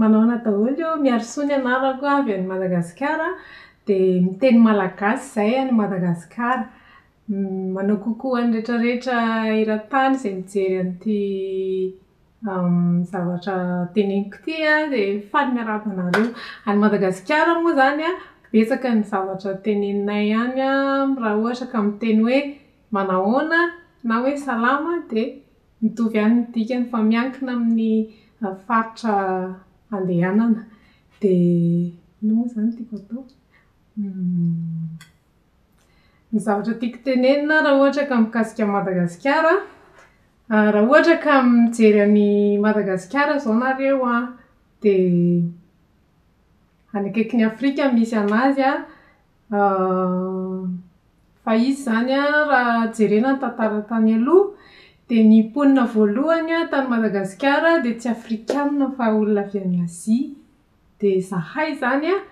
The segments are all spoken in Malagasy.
Manaona daholo io miaro soa ny anarako avy any Madagasikara an, dia miteny malagasy izahay any Madagasikara. Manao coucou an'ny rehetrarehetra eran-tany izay mijery an'ity zavatra teneniko ity an, dia faly miarahaba anareo. Any Madagasikara moa izany an, betsaka ny zavatra teneninay any an, raha ohatra ka miteny hoe manahoana na hoe salama dia Mitovy ihany ny dikany fa miankina amin'ny faritra andehanana. Dia inona moa izany no tiako hatao? Ny zavatra tiako tenenina raha ohatra ka mikasika an'i Madagasikara an, raha ohatra ka mijery an'i Madagasikara izao nareo an, dia any akaikin'i Afrika misy an'azy an, Fa izy izany an, raha jerena ny tantara tany aloha, dia ny mponina voalohany tany Madagasikara dia tsy afrikana fa olona avy any Azia. Dia izahay izany an,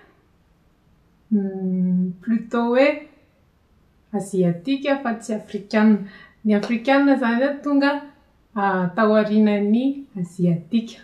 plutôt hoe aziatika fa tsy afrikana. Ny afrikana izany an, tonga taorian'ny aziatika.